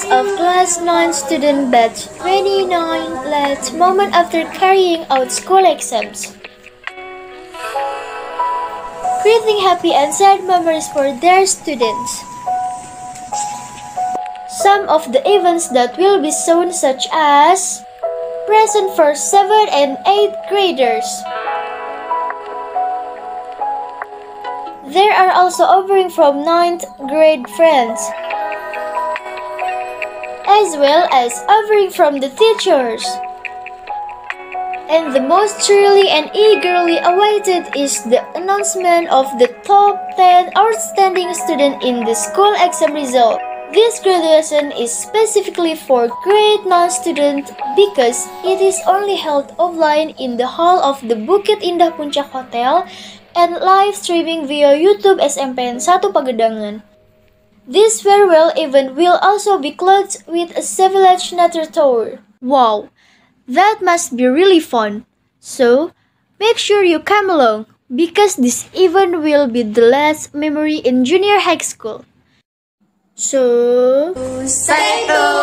Photos of Class 9 student batch 29 last moment after carrying out school exams. Creating happy and sad memories for their students. Some of the events that will be shown such as Present for 7 and 8 graders. There are also offering from 9th grade friends as well as offering from the teachers. And the most truly and eagerly awaited is the announcement of the top 10 outstanding student in the school exam result. This graduation is specifically for grade 9 students because it is only held offline in the hall of the Bukit Indah Puncak Hotel and live streaming via YouTube SMPN 1 Pagedangan. This farewell event will also be closed with a Savage Nature Tour. Wow, that must be really fun. So, make sure you come along because this event will be the last memory in junior high school. So, Stay tuned!